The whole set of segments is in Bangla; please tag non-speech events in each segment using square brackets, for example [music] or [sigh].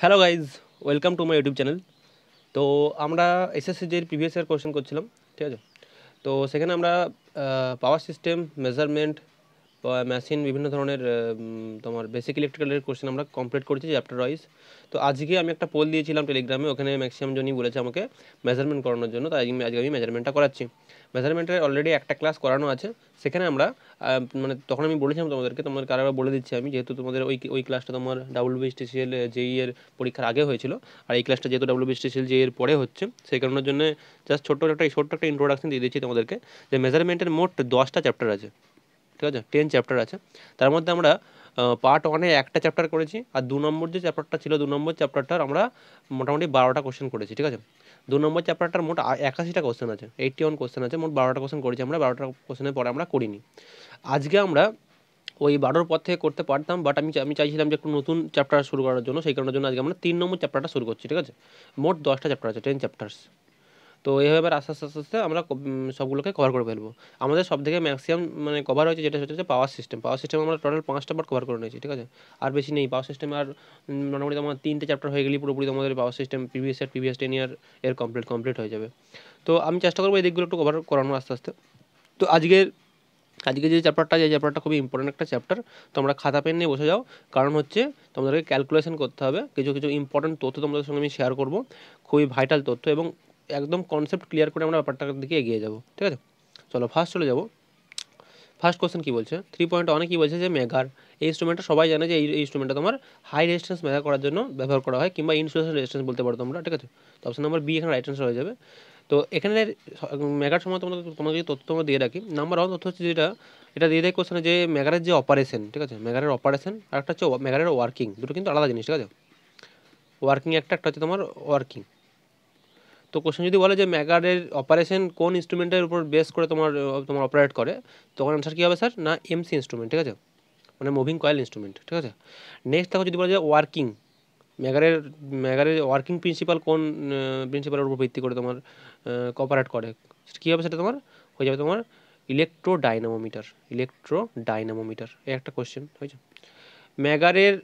Hello guys welcome to my YouTube channel তো আমরা এসএসসি যে প্রিভিয়াস ইয়ার কোয়েশ্চেন করছিলাম ঠিক আছে? তো সেখানে আমরা পাওয়ার সিস্টেম মেজারমেন্ট মেশিন বিভিন্ন ধরনের উম, তোমার বেসিক ইলেকট্রিক্যালের কোশ্চেন আমরা কমপ্লিট করেছি চ্যাপ্টার ওয়াইজ তো আজকে আমি একটা পোল দিয়েছিলাম টেলিগ্রামে ওখানে ম্যাক্সিমাম জনই বলেছে আমাকে মেজারমেন্ট করানোর জন্য তাই আমি আজকে আমি মেজারমেন্টটা করাচ্ছি। মেজারমেন্টের অলরেডি একটা ক্লাস করানো আছে। সেখানে আমরা মানে তখন আমি বলেছিলাম তোমাদেরকে তোমাদের কারও বলে দিচ্ছি আমি, যেহেতু তোমাদের ওই ওই ক্লাসটা তোমার ডাব্লিউ বিএসটিসিএল জেই এর পরীক্ষার আগে হয়েছিল, আর এই ক্লাসটা যেহেতু ডাব্লিউ বিএসটিসিএল জেই এর পরে হচ্ছে, সেই কারণের জন্য জাস্ট ছোট্ট একটা ছোট্ট একটা ইন্ট্রোডাকশন দিয়ে দিচ্ছি তোমাদেরকে, যে মেজারমেন্টের মোট দশটা চ্যাপ্টার আছে, ঠিক আছে? টেন চ্যাপ্টার আছে। তার মধ্যে আমরা পার্ট ওয়ানে একটা চ্যাপ্টার করেছি, আর দু নম্বর যে চ্যাপ্টারটা ছিল, দু নম্বর চ্যাপ্টারটার আমরা মোটামুটি বারোটা কোশ্চেন করেছি, ঠিক আছে? দু নম্বর চ্যাপ্টারটার মোট একাশিটা কোশ্চেন আছে এইটটি ওয়ান কোশ্চেন আছে, মোট বারোটা কোশ্চেন করেছি আমরা, বারোটা কোশ্চেনের পরে আমরা করিনি। আজকে আমরা ওই বারোর পর থেকে করতে পারতাম বাট আমি আমি চাইছিলাম যে একটু নতুন চ্যাপ্টার শুরু করার জন্য, সেই কারণের জন্য আজকে আমরা তিন নম্বর চ্যাপ্টারটা শুরু করছি, ঠিক আছে? মোট দশটা চ্যাপ্টার আছে টেন চ্যাপ্টার্স তো এইভাবে আস্তে আস্তে আস্তে আস্তে, আমরা সবগুলোকে কভার করে ফেলব। আমাদের সব থেকে ম্যাক্সিমাম মানে কভার হয়েছে যেটা হচ্ছে পাওয়ার সিস্টেম পাওয়ার সিস্টেম আমরা টোটাল পাঁচটা পার্ট কভার করে নিয়েছি, ঠিক আছে? আর বেশি নেই। পাওয়ার সিস্টেম আর মোটামুটি তোমার তিনটে চ্যাপ্টার হয়ে গেলেই পুরোপুরি তোমাদের power system previous year previous ten year এর কমপ্লিট কমপ্লিট হয়ে যাবে। তো আমি চেষ্টা করব এই দিকগুলো একটু কভার করানো আস্তে আস্তে। তো আজকের আজকে যে চ্যাপ্টারটা যে চ্যাপ্টারটা খুবই ইম্পর্টেন্ট একটা চ্যাপ্টার তোমরা খাতা পেন নিয়ে বসে যাও। কারণ হচ্ছে তোমাদেরকে ক্যালকুলেশন করতে হবে। কিছু কিছু ইম্পর্টেন্ট তথ্য তোমাদের সঙ্গে আমি শেয়ার করব। খুবই ভাইটাল তথ্য এবং একদম কনসেপ্ট ক্লিয়ার করে আমরা ব্যাপারটার দিকে এগিয়ে যাব। ঠিক আছে? চলো ফার্স্ট চলে যাব। ফার্স্ট কোশ্চেন কী বলছে? থ্রি পয়েন্ট অনেক কী বলছে যে মেগার এই ইনস্ট্রুমেন্টটা সবাই জানে যে, এই ইনস্ট্রুমেন্টটা তোমার হাই রেজিস্ট্যান্স মেজার করার জন্য ব্যবহার করা হয়, কিংবা ইনসুলেশন রেজিস্ট্যান্স বলতে পারো তোমরা, ঠিক আছে? তো অপশন নাম্বার বি এখানে রাইট আনসার হয়ে যাবে। তো এখানে মেগার সময় তোমাদের তোমাকে তথ্য তোমরা দিয়ে রাখি নাম্বার ওয়ান তথ্য হচ্ছে যেটা এটা দিয়ে দেয় কোশ্চেনে যে মেগারের যে অপারেশন ঠিক আছে? মেগারের অপারেশন আর একটা হচ্ছে মেগারের ওয়ার্কিং দুটো কিন্তু আলাদা জিনিস, ঠিক আছে? ওয়ার্কিং একটা একটা হচ্ছে তোমার ওয়ার্কিং তো কোশ্চেন যদি বলে যে ম্যাগারের অপারেশন কোন ইনস্ট্রুমেন্টের উপর বেস করে তোমার তোমার অপারেট করে, তখন আনসার কী হবে স্যার না এমসি ইনস্ট্রুমেন্ট ঠিক আছে? মানে মুভিং কয়েল ইনস্ট্রুমেন্ট ঠিক আছে? নেক্সট দেখো যদি বলা যায় ওয়ার্কিং ম্যাগারের ম্যাগারের ওয়ার্কিং প্রিন্সিপাল কোন প্রিন্সিপালের উপর ভিত্তি করে তোমার কপারেট করে কী হবে সেটা তোমার? হয়ে যাবে তোমার ইলেকট্রো ডাইনামোমিটার ইলেকট্রো ডাইনামোমিটার এই একটা কোশ্চেন হয়েছে? ম্যাগারের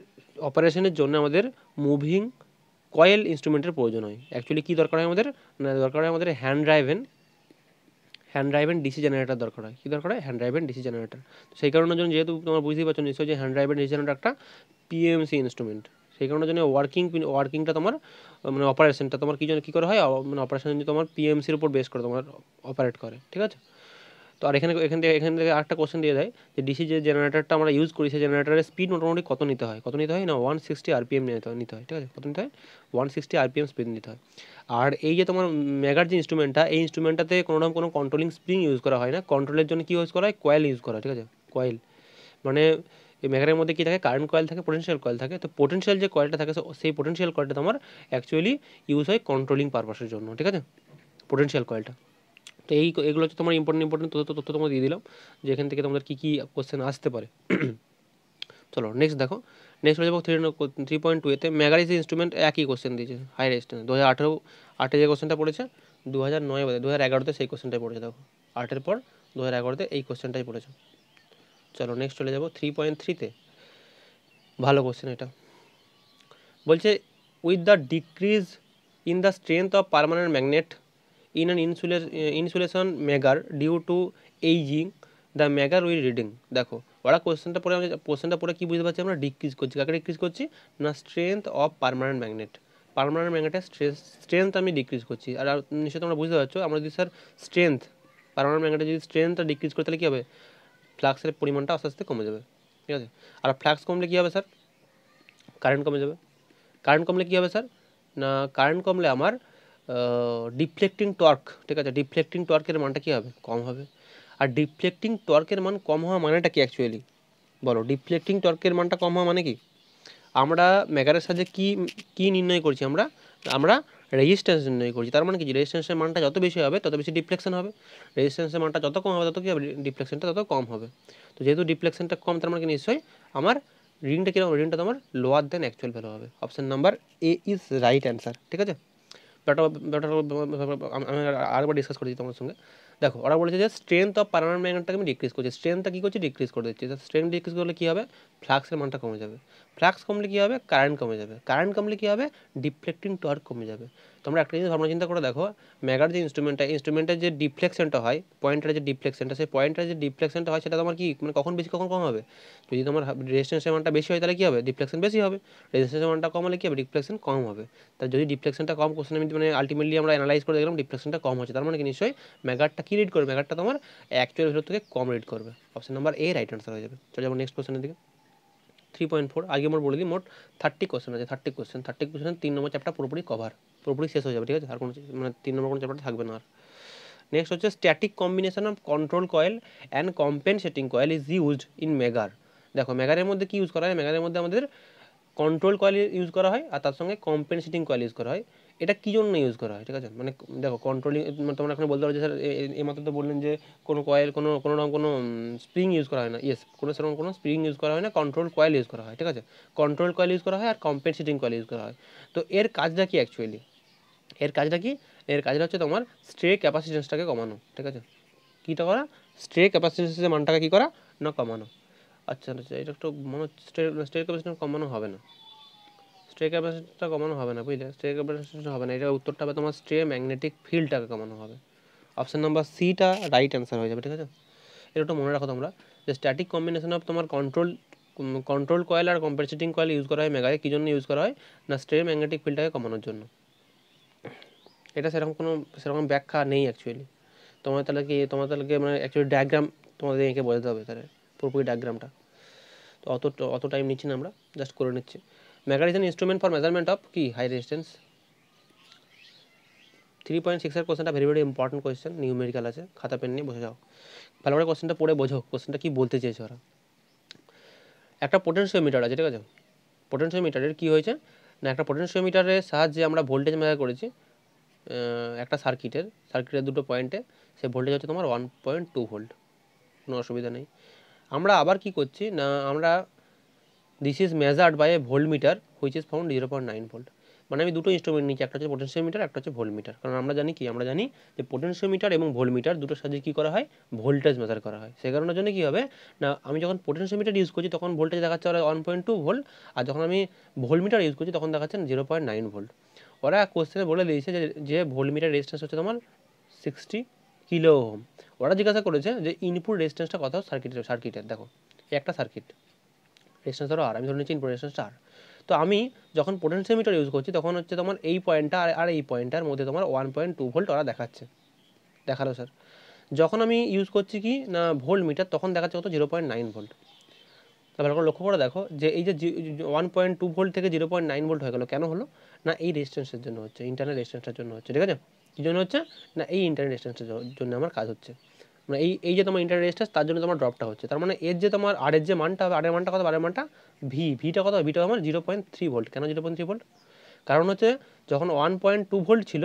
অপারেশনের জন্য আমাদের মুভিং কয়েল ইনস্ট্রুমেন্টের প্রয়োজন হয়। অ্যাকচুয়ালি কী দরকার হয় আমাদের? না, দরকার হয় আমাদের hand driven hand driven DC generator দরকার হয়। কী দরকার হয়? হ্যান্ড ড্রাইভেন ডিসি জেনারেটর তো সেই কারণের জন্য যেহেতু তোমরা বুঝতেই পারছ নিশ্চয়ই যে হ্যান্ড ড্রাইভেন ডিসি জেনারেটর একটা পিএমসি ইনস্ট্রুমেন্ট সেই কারণের জন্য ওয়ার্কিং ওয়ার্কিংটা তোমার মানে অপারেশনটা তোমার কী জন্য, কী করা হয়? মানে অপারেশন তোমার পিএমসির উপর বেস করে তোমার অপারেট করে। ঠিক আছে? তো আর এখানে এখান থেকে এখান থেকে আরেকটা কোশ্চেন দিয়ে দেয় যে ডিসি যে জেনারেটারটা আমরা ইউজ করি, সেই জেনারেটারের স্পিড মোটামুটি কত নিতে হয়? কত নিতে হয় না? ওয়ান সিক্সটি আরপিএম নিতে হয় নিতে হয়, ঠিক আছে? কত নিতে হয়? ওয়ান সিক্সটি আরপিএম স্পিড নিতে হয়। আর এই যে তোমার মেগার যে ইনস্ট্রুমেন্টটা এই ইনস্ট্রুমেন্টটাতে কোনো রকম কোনো কন্ট্রোলিং স্প্রিং ইউজ করা হয় না। কন্ট্রোলের জন্য কী ইউজ করা হয়? কয়েল ইউজ করা ঠিক আছে? কয়েল মানে এই মেগারের মধ্যে কী থাকে? কারেন্ট কয়েল থাকে পোটেনশিয়াল কয়েল থাকে। তো পোটেনশিয়াল যে কয়েলটা থাকে সেই পোটেনশিয়াল কয়েলটা তোমার অ্যাকচুয়ালি ইউজ হয় কন্ট্রোলিং পারপাসের জন্য, ঠিক আছে? পোটেনশিয়াল কয়েলটা তো এই এগুলো হচ্ছে তোমার ইম্পর্টেন্ট ইম্পর্টেন্ট তথ্য তথ্য তোমার দিয়ে দিলাম যে এখান থেকে তোমাদের কী কী কোশ্চেন আসতে পারে। [clears throat] চলো নেক্সট দেখো। নেক্সট হয়ে যাব থ্রি থ্রি পয়েন্ট টু এতে ম্যাগারিজ ইনস্ট্রুমেন্ট একই কোশ্চেন দিয়েছে হাই রেস্টেন্স দু হাজার আঠেরো আটে যে কোশ্চেনটা পড়েছে দু হাজার নয় বাদে দু হাজার এগারোতে সেই কোশ্চেনটাই পড়েছে দেখো। আটের পর দু হাজার এগারোতে এই কোশ্চেনটাই পড়েছে। চলো নেক্সট চলে যাব থ্রি পয়েন্ট থ্রিতে ভালো কোশ্চেন এটা। বলছে with the decrease in the strength of permanent magnet in an insula insulation megger due to ageing the megger will reading দেখো, ওরা কোশ্চেনটা পরে আমরা কোশ্চেনটা পরে কী বুঝতে পারছি আমরা? ডিক্রিজ করছি। কাকে ডিক্রিজ করছি? না strength of permanent magnet permanent ম্যাগনেটের strength আমি ডিক্রিজ করছি। আর নিশ্চয়ই তোমরা বুঝতে পারছ, আমরা যদি স্যার স্ট্রেংথ পারমানেন্ট ম্যাগনেটের যদি স্ট্রেংথটা ডিক্রিজ করতে তাহলে কী হবে? ফ্লাক্সের পরিমাণটা আস্তে আস্তে কমে যাবে। ঠিক আছে? আর ফ্লাক্স কমলে কী হবে স্যার কারেন্ট কমে যাবে। কারেন্ট কমলে কী হবে স্যার না কারেন্ট কমলে আমার ডিফ্লেক্টিং টর্ক ঠিক আছে? ডিফ্লেক্টিং টর্কের মানটা কী হবে? কম হবে। আর ডিফ্লেক্টিং টর্কের মান কম হওয়া মানেটা কি অ্যাকচুয়ালি বলো ডিফ্লেক্টিং টর্কের মানটা কম হওয়া মানে কি? আমরা মেগারের সাহায্যে কী কী নির্ণয় করছি আমরা? আমরা রেজিস্ট্যান্স নির্ণয় করছি। তার মানে কি? রেজিস্ট্যান্সের মানটা যত বেশি হবে, তত বেশি ডিফ্লেকশন হবে। রেজিস্ট্যান্সের মানটা যত কম হবে, তত কী হবে? ডিফ্লেকশনটা তত কম হবে। তো যেহেতু ডিফ্লেকশনটা কম, তার মানে কি নিশ্চয়ই? আমার রিংটা কীরকম? রিংটা তোমার লোয়ার দেন অ্যাকচুয়াল ভ্যালু হবে। Option number A is right answer ঠিক আছে? ব্যাপারটা ব্যাপারটা আমি আমি আরেকবার ডিসকাস করেছি তোমার সঙ্গে দেখো ওরা বলেছে যে স্ট্রেংথ অফ পারমানেন্ট ম্যাগনেটটাকে আমি ডিক্রিজ করছি স্ট্রেংথটা কী করছি ডিক্রিজ করে দিচ্ছি স্ট্রেংথ ডিক্রিজ করলে কী হবে ফ্লাক্সের মানটা কমে যাবে ফ্লাক্স কমলে কী হবে? কারেন্ট কমে যাবে। কারেন্ট কমলে কী হবে? ডিফ্লেক্টিং টর্ক কমে যাবে। তোমরা একটা জিনিস ভাবনা চিন্তা করে দেখো ম্যাগার যে ইনস্ট্রুমেন্টটা ইনস্ট্রুমেন্টের যে ডিফ্লেকশনটা হয় পয়েন্টের যে ডিফ্লেকশনটা সেই পয়েন্টের যে ডিফ্লেকশনটা হয়, সেটা তোমার কি মানে কখন বেশি, কখন কম হবে? যদি তোমার রেজিস্ট্যান্সের মানটা বেশি হয়, তাহলে কী হবে? ডিফ্লেকশন বেশি হবে। রেজিস্ট্যান্সের মানটা কম হলে কী হবে? ডিফ্লেকশন কম হবে। তাই যদি ডিফ্লেকশনটা কম কোশ্চেন আমি মানে আলটিমেটলি আমরা অ্যানালাইজ করে দেখলাম ডিফ্লেকশনটা কম হচ্ছে। তার মানে কি নিশ্চয়ই? ম্যাগারটা কী রিড করবে? ম্যাগারটা তোমার অ্যাকচুয়াল ভ্যালু থেকে কম রিড করবে। Option number A right answer হয়ে যাবে। চলো যাব নেক্সট কোশ্চেনের দিকে। থ্রি পয়েন্ট ফোর আগে আমার বলে দিই মোট থার্টি কোশ্চেন আছে থার্টি কোয়েশ্চেন থার্টি কোশ্চেন তিন নম্বর চ্যাপ্টার পুরোপুরি কভার পুরোপুরি শেষ হয়ে যাবে, ঠিক আছে? আর কোনো মানে তিন নম্বর কোনো চ্যাপ্টার থাকবে না আর। নেক্সট হচ্ছে static combination of control coil and compensating coil is used in megger দেখো মেগারের মধ্যে কি ইউজ করা হয়? মেগারের মধ্যে আমাদের কন্ট্রোল কয়েল ইউজ করা হয় আর তার সঙ্গে কম্পেনসেটিং কয়েল ইউজ করা হয়। এটা কী জন্য ইউজ করা হয়? ঠিক আছে? মানে দেখো কন্ট্রোলিং তোমরা এখন বলতে পারো যে স্যার এইমাত্র তো বললেন যে কোনো কয়েল কোনো কোনো রকম কোনো স্প্রিং ইউজ করা হয় না। ইয়েস কোনো সেরকম কোনো স্প্রিং ইউজ করা হয় না কন্ট্রোল কয়েল ইউজ করা হয়, ঠিক আছে? কন্ট্রোল কয়েল ইউজ করা হয় আর কম্পেনসেটিং কয়েল ইউজ করা হয়। তো এর কাজটা কি অ্যাকচুয়ালি এর কাজটা কি? এর কাজটা হচ্ছে তোমার স্ট্রে ক্যাপাসিটেন্সটাকে কমানো, ঠিক আছে? কীটা করা? স্ট্রে ক্যাপাসিটেন্সের মানটাকে কী করা? না কমানো। আচ্ছা আচ্ছা এটা একটু মনে হচ্ছে স্ট্রে স্ট্রে ক্যাপাসিটেন্স কমানো হবে না। স্ট্রে ক্যাপাসিটিটা কমানো হবে না, বুঝলে? স্ট্রে ক্যাপাসিটি হবে না। এটা উত্তরটা হবে তোমার স্ট্রে ম্যাগনেটিক ফিল্ডটাকে কমানো হবে। অপশান নাম্বার সিটা রাইট অ্যান্সার হয়ে যাবে, ঠিক আছে? এটা মনে রাখো তোমরা যে স্ট্যাটিক কম্বিনেশন অফ তোমার কন্ট্রোল কন্ট্রোল কয়েল আর কম্পেনসেটিং কয়েল ইউজ করা হয় মেগায় কী জন্য ইউজ করা হয়? না স্ট্রে ম্যাগনেটিক ফিল্ডটাকে কমানোর জন্য। এটা সেরকম কোনো, সেরকম ব্যাখ্যা নেই অ্যাকচুয়ালি তোমার তাহলে কি, তোমার তাহলে মানে অ্যাকচুয়ালি ডায়াগ্রাম তোমাদের এঁকে বোঝাতে হবে তাহলে, পুরোপুরি ডায়াগ্রামটা তো অত অত টাইম নিচ্ছি না আমরা জাস্ট করে নিচ্ছি। Is an instrument for measurement of কি হাই রেজিস্ট্যান্স থ্রি পয়েন্ট সিক্সের কোশ্চেনটা very very important question numerical আছে, খাতা পেন নিয়ে বসে যাও। ভালো করে কোশ্চেনটা পড়ে বোঝো কোশ্চেনটা কী বলতে চেয়েছে ওরা। একটা পোটেনশিওমিটার আছে, ঠিক আছে? পোটেনশিওমিটারের কী হয়েছে? না, একটা পোটেনশিওমিটারের সাহায্যে আমরা ভোল্টেজ মেজার করেছি একটা সার্কিটের সার্কিটের দুটো পয়েন্টে সে ভোল্টেজ হচ্ছে তোমার ওয়ান পয়েন্ট টু ভোল্ট কোনো অসুবিধা নেই। আমরা আবার কি করছি? না, আমরা this is measured by a voltmeter which is found zero point nine volt মানে আমি দুটো ইনস্ট্রুমেন্ট নিচ্ছি একটা হচ্ছে পোটেনশিওমিটার একটা হচ্ছে ভোল্ট মিটার কারণ আমরা জানি কি? আমরা জানি যে পোটেনশিওমিটার এবং ভোল্ট মিটার দুটোর সাহায্যে কী করা হয়? ভোল্টেজ মেজার করা হয়। সে কারণের জন্য কী হবে? না, আমি যখন পোটেনশিওমিটার ইউজ করছি, তখন ভোল্টেজ দেখাচ্ছে ওরা ওয়ান পয়েন্ট টু ভোল্ট আর যখন আমি ভোল্ট মিটার ইউজ করছি, তখন দেখাচ্ছেন জিরো পয়েন্ট নাইন ভোল্ট ওরা কোশ্চেনে বলে দিয়েছে যে যে ভোল্ট মিটার রেজিস্ট্যান্স হচ্ছে তোমার সিক্সটি কিলো ওহম। ওরা জিজ্ঞাসা করেছে যে ইনপুট রেজিস্ট্যান্সটা কত? সার্কিটের সার্কিটের দেখো, একটা সার্কিট রেজিস্ট্যান্স ধরো আর, আমি ধরে নিচ্ছি ইনপুট রেজিস্ট্যান্সটা আর। তো আমি যখন পোটেনশিওমিটার ইউজ করছি, তখন হচ্ছে তোমার এই পয়েন্টটা আর এই পয়েন্টটার মধ্যে তোমার ওয়ান পয়েন্ট টু ভোল্ট ওরা দেখাচ্ছে। দেখাল স্যার যখন আমি ইউজ করছি কি, না ভোল্ট মিটার তখন দেখাচ্ছে কত? জিরো পয়েন্ট নাইন ভোল্ট ভালো করে লক্ষ্য করে দেখো যে এই যে ওয়ান পয়েন্ট টু ভোল্ট থেকে জিরো পয়েন্ট নাইন ভোল্ট হয়ে গেলো, কেন হলো? না এই রেজিস্ট্যান্সের জন্য হচ্ছে ইন্টারনাল রেজিস্ট্যান্সটার জন্য হচ্ছে, ঠিক আছে? কী জন্য হচ্ছে? না এই ইন্টারনাল রেজিস্ট্যান্সের জন্য আমার কাজ হচ্ছে। মানে এই এই যে তোমার রেজিস্ট্যান্স তার জন্য তোমার ড্রপটা হচ্ছে। তার মানে এর যে তোমার আরের যে মানটা হবে আরের মানটা কত? আরের মানটা ভি ভিটা কত? ভিটা আমার জিরো পয়েন্ট থ্রি ভোল্ট কেন জিরো পয়েন্ট থ্রি ভোল্ট কারণ হচ্ছে যখন ওয়ান পয়েন্ট টু ভোল্ট ছিল,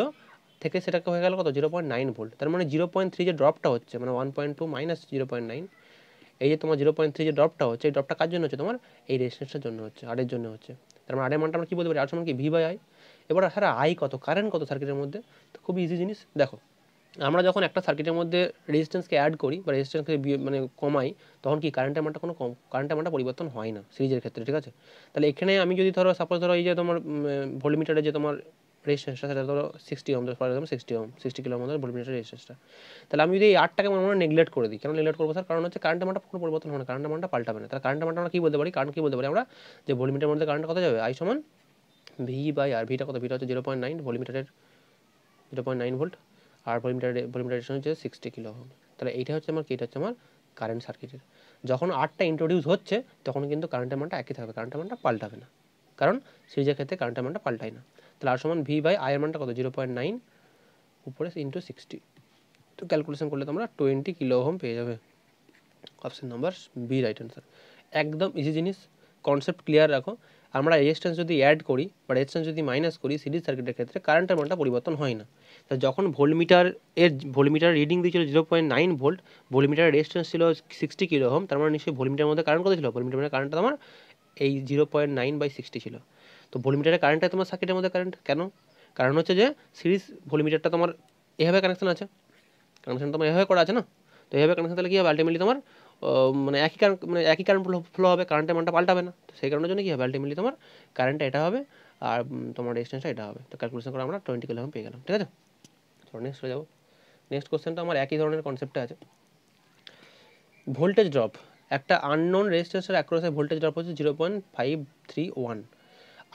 থেকে সেটাকে হয়ে গেল কত? জিরো পয়েন্ট নাইন ভোল্ট তার মানে জিরো পয়েন্ট থ্রি যে ড্রপটা হচ্ছে মানে one point two minus zero point nine এই যে তোমার জিরো পয়েন্ট থ্রি যে ড্রপটা হচ্ছে, এই ড্রপটা কার জন্য হচ্ছে? তোমার এই রেজিস্ট্যান্সটার জন্য হচ্ছে আরের জন্য হচ্ছে। তার মানে আরের মানটা আমরা কী বলতে পারি? আর সমান কি? ভি বাই আই এবার স্যার আই কত? কারেন্ট কত সার্কিটের মধ্যে? তো খুব ইজি জিনিস। দেখো আমরা যখন একটা সার্কিটের মধ্যে রেজিস্ট্যান্সকে অ্যাড করি বা রেজিস্ট্যান্সকে মানে কমাই, তখন কি কারেন্টের মানটা কোনো কম কারেন্টের মানটা পরিবর্তন হয় না সিরিজের ক্ষেত্রে, ঠিক আছে? তাহলে এখানে আমি যদি ধরো সাপোজ ধরো এই যে তোমার ভোল্টমিটারে যে তোমার রেজিস্ট্যান্সটা সেটা ধরো sixty ohm for sixty ohm sixty kilo আমাদের ভোল্টমিটার রেজিস্ট্যান্সটা তাহলে আমি যদি এই আটটাকে মনে মনে নেগলেক্ট করে দিই, কেন নেগলেক্ট করব স্যার কারণ হচ্ছে কারেন্টের মানটা কোনো পরিবর্তন হবে না কারেন্টের মানটা পাল্টাবে না। তাহলে কারেন্টের মানটা আমরা কী বলতে পারি? কারণ কী বলতে পারি? আমরা যে ভোল্টমিটারের মধ্যে কারেন্ট কত যাবে? আই সমান ভি বাই আর ভিটা কত? ভিটা হচ্ছে জিরো পয়েন্ট নাইন ভোল্টমিটারের জিরো পয়েন্ট নাইন ভোল্ট আর ভলিমিটার ভলিমিটার হচ্ছে সিক্সটি কিলো ওহম তাহলে এইটা হচ্ছে আমার কি হচ্ছে আমার কারেন্ট সার্কিটের যখন আটটা ইন্ট্রোডিউস হচ্ছে, তখন কিন্তু কারেন্টের মানটা একই থাকবে কারেন্টের মানটা পাল্টাবে না। কারণ সিরিজের ক্ষেত্রে কারেন্টের মানটা পাল্টায় না। তাহলে আর সমান ভি বাই আয়ের মানটা কত? জিরো পয়েন্ট নাইন উপরে ইন্টু সিক্সটি তো ক্যালকুলেশন করলে তোমরা টোয়েন্টি কিলো ওহম পেয়ে যাবে। Option number B right answer একদম ইজি জিনিস। কনসেপ্ট ক্লিয়ার রাখো। আমরা রেজিস্ট্যান্স যদি অ্যাড করি বা রেজিস্ট্যান্স যদি মাইনাস করি সিরিজ সার্কিটের ক্ষেত্রে কারেন্টের মানটা পরিবর্তন হয় না। তা যখন ভোল্টমিটার এর ভোল্টমিটার রিডিং দিয়েছিল জিরো পয়েন্ট নাইন ভোল্ট ভোল্টমিটারের রেজিস্ট্যান্স ছিল সিক্সটি কিলো হোম তার মানে নিশ্চয়ই ভোল্টমিটারের মধ্যে কারেন্ট কত ছিল? ভোল্টমিটার মানে কারেন্টটা তোমার এই zero point nine by sixty ছিল। তো ভোল্টমিটারের কারেন্টটা তোমার সার্কিটের মধ্যে কারেন্ট কেন? কারণ হচ্ছে যে সিরিজ ভোল্টমিটারটা তোমার এভাবে কানেকশন আছে। কানেকশন তোমার এভাবে করা আছে না? তো এভাবে কানেকশন তাহলে কী হবে? আলটিমেটলি তোমার মানে একই কারেন্ট মানে একই কারেন্ট ফ্লো হবে কারেন্টের মানটা পাল্টাবে না। তো সেই কারণের জন্য কী হবে? আলটিমেটলি তোমার কারেন্টটা এটা হবে আর তোমার রেজিস্ট্যান্সটা এটা হবে। তো ক্যালকুলেশন করে আমরা টোয়েন্টি কিলো পেয়ে গেলাম, ঠিক আছে? চলো নেক্সট হয়ে যাব। নেক্সট কোশ্চেনটা আমার একই ধরনের কনসেপ্টে আছে। ভোল্টেজ ড্রপ একটা আননোন রেজিস্ট্যান্সের অ্যাক্রসে ভোল্টেজ ড্রপ হচ্ছে zero point five three one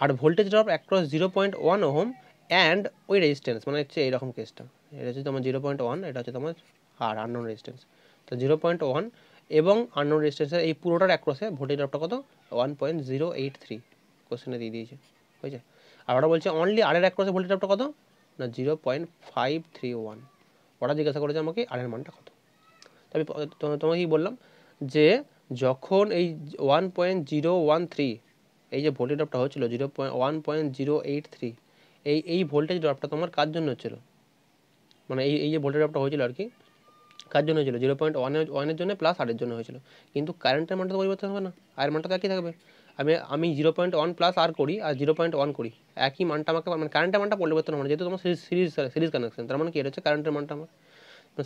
R voltage drop across zero point one ohm and ওই রেজিস্ট্যান্স মানে হচ্ছে এইরকম কেসটা এটা হচ্ছে তোমার জিরো পয়েন্ট ওয়ান এটা হচ্ছে তোমার আর আননোন রেজিস্ট্যান্স তো জিরো পয়েন্ট ওয়ান এবং আননোন রেজিস্ট্যান্সের এই পুরোটার অ্যাক্রসে ভোল্টেজ ড্রপটা কত? One point zero eight three কোশ্চেনে দিয়ে দিয়েছে। হয়েছে? আর ওটা বলছে অনলি আরের অ্যাক্রসে ভোল্টেজ ড্রপটা কত? না zero point five three one ওরা জিজ্ঞাসা করেছে আমাকে আরের মানটা কত। তবে তোমাকে বললাম? যে যখন এই one point zero one three এই যে ভোল্টেজ ড্রপটা হচ্ছিল zero point one point zero eight three এই এই ভোল্টেজ ড্রপটা তোমার কার জন্য হচ্ছিল? মানে এই এই যে ভোল্টেজ ড্রপটা হয়েছিল আর কি কার জন্য হয়েছিল? জিরো পয়েন্ট ওয়ানের ওয়ানের জন্য প্লাস আরের জন্য হয়েছিল। কিন্তু কারেন্টের মানটা তো পরিবর্তন হবে না। আয়ের মানটা তো একই থাকবে। আমি আমি জিরো পয়েন্ট ওয়ান প্লাস আর করি আর জিরো পয়েন্ট ওয়ান করি। একই মানটা আমাকে মানে কারেন্টের মানটা পরিবর্তন হবে না। যেহেতু তোমার সিরিজ সিরিজ সিরিজ কানেকশন তার মানে কি? হচ্ছে কারেন্টের মানটা আমার।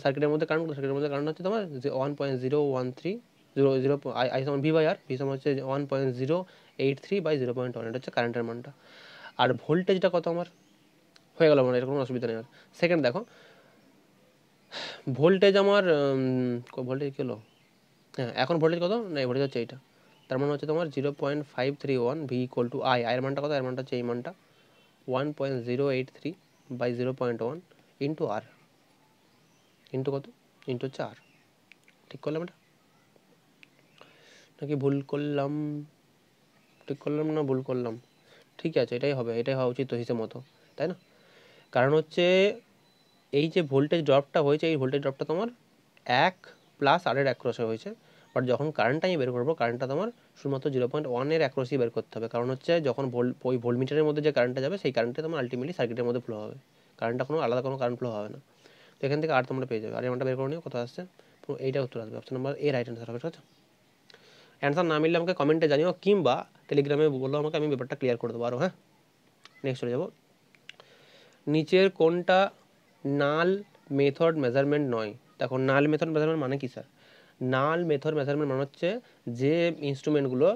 সার্কিটের মধ্যে কারেন্ট সার্কিটের মধ্যে কারেন্ট হচ্ছে তোমার one point zero one three zero zero I I সমান ভি বাই আর ভি সমান হচ্ছে one point zero eight three by zero point one এটা হচ্ছে কারেন্টের মানটা। আর ভোল্টেজটা কত আমার? হয়ে গেল মানে এরকম অসুবিধা নেই আর সেকেন্ড দেখো ভোল্টেজ আমার ভোল্টেজ কী হলো? হ্যাঁ এখন ভোল্টেজ কত? না ভোল্টেজ হচ্ছে এইটা। তার মানে হচ্ছে তোমার zero point five three one V equal to I আয়ের মানটা কত? আয়ের মানটা হচ্ছে এই মানটা। One point zero eight three by zero point one into R into কত? ইন্টু হচ্ছে আর ঠিক করলাম এটা? নাকি ভুল করলাম? ঠিক করলাম না ভুল করলাম? ঠিক আছে, এটাই হবে, এটাই হওয়া উচিত তো হিসেব মতো, তাই না? কারণ হচ্ছে এই যে ভোল্টেজ ড্রপটা হয়েছে, এই ভোল্টেজ ড্রপটা তোমার এক প্লাস আরের অ্যাক্রসে হয়েছে। বাট যখন কারেন্টটা আমি বের করব কারেন্টটা তোমার শুধুমাত্র জিরো পয়েন্ট ওয়ানের অ্যাক্রসই বের করতে হবে। কারণ হচ্ছে যখন ভোল ওই ভোল্টমিটারের মধ্যে যে কারেন্টটা যাবে, সেই কারেন্টটা তোমার আলটিমেটলি সার্কিটের মধ্যে ফ্লো হবে। কারেন্টটা কোনো আলাদা কোনো কারেন্ট ফ্লো হবে না। তো এখান থেকে আর তোমরা পেয়ে যাবে। আর এমনটা বের করে নিও কত আসছে? এইটা উত্তর আসবে। Option number A right answer হবে, ঠিক আছে? অ্যান্সার না মিললে আমাকে কমেন্টে জানিও, কিংবা টেলিগ্রামে বলল আমাকে, আমি ব্যাপারটা ক্লিয়ার করে দেবো আরও হ্যাঁ? নেক্সট চলে যাব। নিচের কোনটা নাল মেথড মেজারমেন্ট নয়। দেখো, নাল মেথড মেজারমেন্ট মানে কি, স্যার? নাল মেথড মেজারমেন্ট মানে হচ্ছে যে ইনস্ট্রুমেন্টগুলো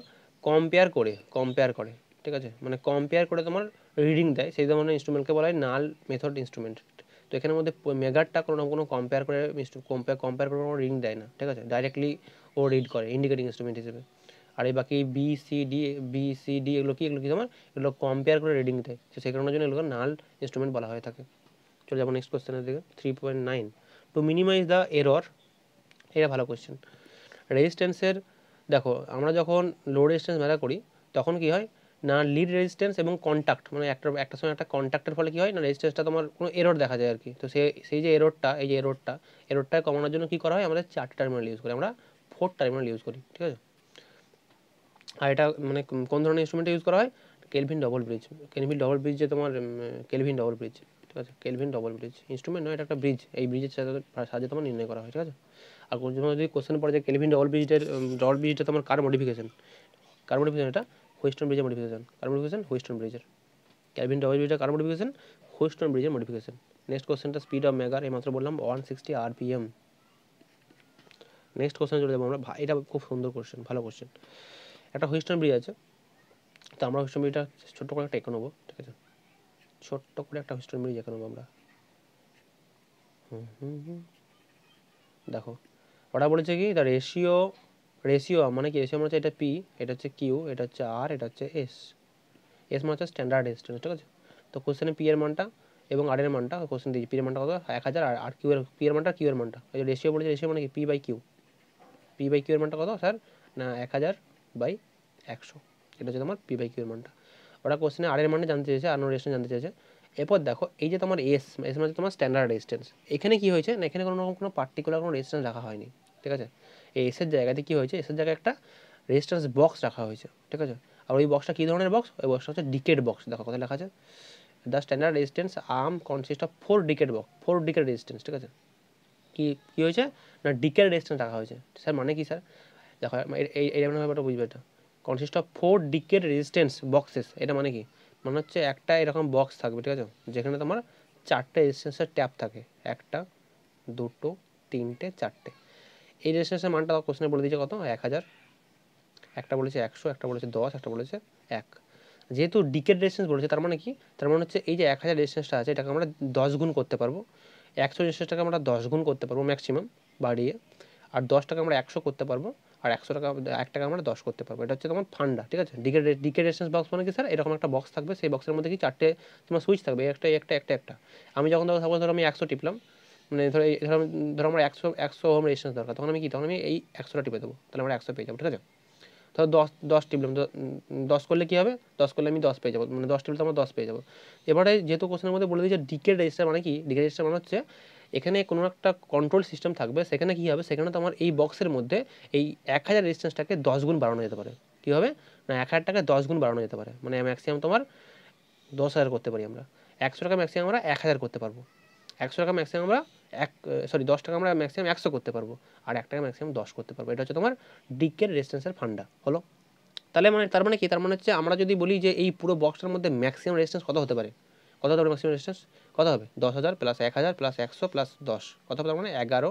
কম্পেয়ার করে কম্পেয়ার করে, ঠিক আছে? মানে কম্পেয়ার করে তোমার রিডিং দেয়, সেই ধরনের ইনস্ট্রুমেন্টকে বলা হয় নাল মেথড ইনস্ট্রুমেন্ট। তো এখানের মধ্যে মেগারটা কোনো কোনো কম্পেয়ার করে কম্পেয়ার কম্পেয়ার করে কোনো রিডিং দেয় না, ঠিক আছে? ডাইরেক্টলি ও রিড করে ইন্ডিকেটিং ইনস্ট্রুমেন্ট হিসেবে। আর এই বাকি B C D B C D এগুলো কি? এগুলো কি তোমার? এগুলো কম্পেয়ার করে রিডিং দেয়। তো সেই কারণের জন্য এগুলোকে নাল ইনস্ট্রুমেন্ট বলা হয়ে থাকে। চলে যাব নেক্সট কোয়েশ্চেনের দিকে three point nine two minimise the error এটা ভালো কোয়েশ্চেন রেজিস্ট্যান্সের দেখো, আমরা যখন লো রেজিস্ট্যান্স মেলা করি, তখন কি হয়? না লিড রেজিস্ট্যান্স এবং কন্ট্যাক্ট মানে একটা একটা সময় একটা কন্ট্যাক্টের ফলে কী হয়? না রেজিস্ট্যান্সটা তোমার কোনো এরর দেখা যায় আর কি তো সেই সেই যে এররটা এই যে এররটা এররটা কমানোর জন্য কী করা হয়? আমাদের চারটে টার্মিনাল ইউজ করি, আমরা ফোর টার্মিনাল ইউজ করি, ঠিক আছে? আর এটা মানে কোন ধরনের ইনস্ট্রুমেন্টে ইউজ করা হয়? Kelvin double bridge Kelvin double bridge যে তোমার কেলভিন ডবল ব্রিজ ঠিক আছে? কেলভিন ডবল ব্রিজ ইনস্ট্রুমেন্ট নয়, এটা একটা ব্রিজ এই ব্রিজের সাহায্যে তোমার নির্ণয় করা হয়, ঠিক আছে? আর কোনো যদি কোশ্চেন পড়ে যে কেলভিন ডবল ব্রিজের ডবল ব্রিজটা তোমার কার মডিফিকেশন কার মডিফিকেশন এটা? হুইস্টন ব্রিজের মডিফিকেশন কার মডিফিকেশন হুইস্টন ব্রিজের ক্যালভিন ডবল ব্রিজের কার মডিফিকেশন হুইস্টন ব্রিজের মডিফিকেশন নেক্সট কোশ্চেনটা স্পিড অফ মেগার এইমাত্র বললাম one sixty R P M next question চলে যাব আমরা। এটা খুব সুন্দর কোশ্চেন ভালো কোশ্চেন একটা হুইস্টন ব্রিজ আছে। তো আমরা হুইস্টন ব্রিজটা ছোট্ট করে একটা এঁকে নেব, ঠিক আছে? ছোট্ট করে একটা হুইস্টন ব্রিজ এঁকে নেব আমরা। দেখো ওটা বলেছে কি দ্য রেশিও রেশিও মানে কি? রেশিও মানে হচ্ছে এটা পি এটা হচ্ছে কিউ এটা হচ্ছে আর এটা হচ্ছে এস এস মানে হচ্ছে স্ট্যান্ডার্ড ডিস্টেন্স ঠিক আছে? তো কোশ্চেনে পি এর মানটা এবং আর এর মানটা কোশ্চেন দিয়েছি। পি এর মানটা কত? এক হাজার আর আর কিউ এর পি এর মানটা কিউ এর মানটা। এই যে রেশিও বলেছে রেশিও মানে কি? P by Q P by Q এর মানটা কত, স্যার? না, এক হাজার বাই একশো। এটা হচ্ছে তোমার পি বাই কিউ এর মানটা। ওরা কোশ্চেনে আর এর মানে জানতে চেয়েছে আর রেশন জানতে চেয়েছে এরপর দেখো এই যে তোমার এস এস মানে তোমার স্ট্যান্ডার্ড রেজিস্ট্যান্স এখানে কি হয়েছে না এখানে কোনো রকম কোনো পার্টিকুলার কোনো রেজিস্ট্যান্স রাখা হয়নি ঠিক আছে এই এসের জায়গাতে কী হয়েছে এসের জায়গায় একটা রেজিস্ট্যান্স বক্স রাখা হয়েছে ঠিক আছে আর ওই বক্সটা কী ধরনের বক্স ওই বক্সটা হচ্ছে ডিকেট বক্স দেখো কোথায় লেখা আছে the standard resistance arm consist of four decade box four decade resistance ঠিক আছে কী কী হয়েছে না ডিকেট রেজিস্ট্যান্স রাখা হয়েছে স্যার মানে কি স্যার দেখো এই এরকম ব্যাপারটা বুঝবে এটা consist of four decade resistance boxes এটা মানে কি? মানে হচ্ছে একটা এরকম বক্স থাকবে, ঠিক আছে? যেখানে তোমার চারটে রেজিস্ট্যান্সের ট্যাপ থাকে। একটা, দুটো, তিনটে, চারটে। এই রেজিস্ট্যান্সের মানটা কোশ্চেনে বলে দিয়েছে কত? এক হাজার। একটা বলেছে একশো, একটা বলেছে দশ, একটা বলেছে এক। যেহেতু ডিকেট রেজিস্ট্যান্স বলেছে, তার মানে কি? তার মানে হচ্ছে এই যে এক হাজার রেজিস্ট্যান্সটা আছে, এটাকে আমরা দশ গুণ করতে পারব। একশো রেজিস্ট্যান্সটাকে আমরা দশ গুণ করতে পারব ম্যাক্সিমাম বাড়িয়ে। আর দশ টাকা আমরা একশো করতে পারব। আর একশো টাকা, এক টাকা আমরা দশ করতে পারব। এটা হচ্ছে তোমার ফান্ডা, ঠিক আছে? রেজিস্ট্যান্স বক্স মানে কি স্যার এরকম একটা বক্স থাকবে, সেই বক্সের মধ্যে কি চারটে তোমার সুইচ থাকবে, একটা একটা একটা একটা। আমি যখন ধরো সাপোজ ধরো আমি একশো টিপলাম মানে ধরো এই, ধরো ধরো আমার একশো একশো হোম রেজিস্ট্যান্স দরকার, তখন আমি কি, তখন আমি এই একশোটা টিপে দেবো, তাহলে আমরা একশো পেয়ে যাব, ঠিক আছে? ধরো দশ দশ টিপলাম দশ করলে কী হবে? দশ করলে আমি দশ পেয়ে যাব মানে দশ টিপলে তো আমরা দশ পেয়ে যাব। এবারে যেহেতু কোশ্চেনের মধ্যে বলে দিয়েছে ডিকেট রেজিস্টার মানে কি? ডিকেট রেজিস্টার মানে হচ্ছে এখানে কোনো একটা কন্ট্রোল সিস্টেম থাকবে, সেখানে কী হবে? সেখানে তোমার এই বক্সের মধ্যে এই এক হাজার রেজিস্ট্যান্সটাকে দশ গুণ বাড়ানো যেতে পারে। কী হবে? না, এক হাজার টাকায় দশ গুণ বাড়ানো যেতে পারে। মানে ম্যাক্সিমাম তোমার দশ হাজার করতে পারি আমরা। একশো টাকা ম্যাক্সিমাম আমরা এক হাজার করতে পারব। একশো টাকা ম্যাক্সিমাম আমরা এক সরি দশ টাকা আমরা ম্যাক্সিমাম একশো করতে পারব। আর এক টাকা ম্যাক্সিমাম দশ করতে পারব। এটা হচ্ছে তোমার ডিকের রেজিস্ট্যান্সের ফান্ডা। হলো? তাহলে মানে তার মানে কি? তার মানে হচ্ছে আমরা যদি বলি যে এই পুরো বক্সটার মধ্যে ম্যাক্সিমাম রেজিস্ট্যান্স কত হতে পারে? কত পারে ম্যাক্সিমাম রেজিস্ট্যান্স কত হবে? দশ হাজার প্লাস এক হাজার প্লাস একশো প্লাস দশ। কত হবে তার মানে? এগারো।